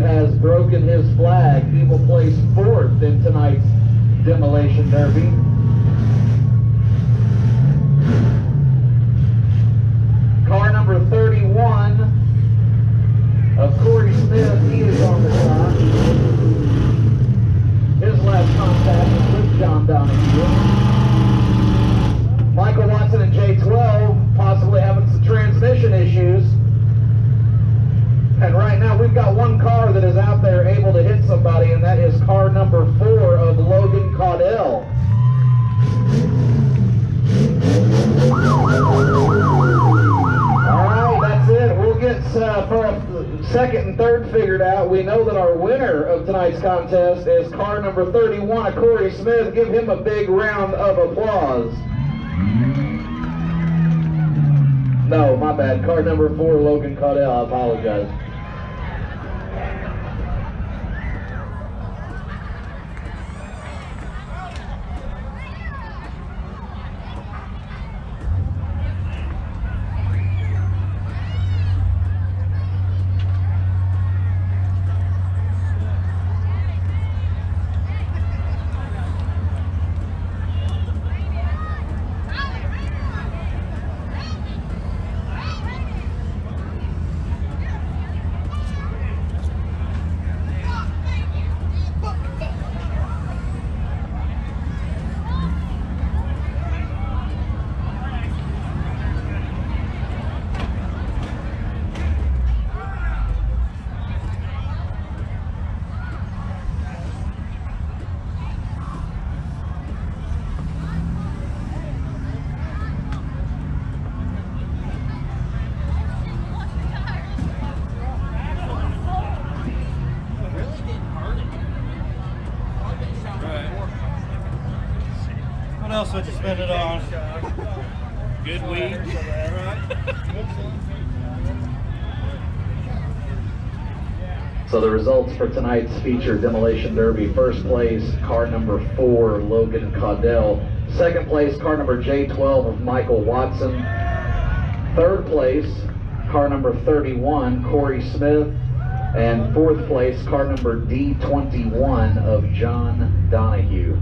Has broken his flag. He will place fourth in tonight's demolition derby. Car number 31 of Corey Smith, he is on the clock. His last contact was with John Donahue. Michael Watson and J12 possibly having some transmission issues. And right now, we've got one car that is out there able to hit somebody, and that is car number four of Logan Caudell. All right, that's it. We'll get uh, for second and third figured out. We know that our winner of tonight's contest is car number 31 of Corey Smith. Give him a big round of applause. No, my bad. Car number four, Logan Caudell. I apologize. It on? Good weed. So the results for tonight's feature demolition derby: first place, car number four, Logan Caudell. Second place, car number J12 of Michael Watson. Third place, car number 31, Corey Smith. And fourth place, car number D21 of John Donahue.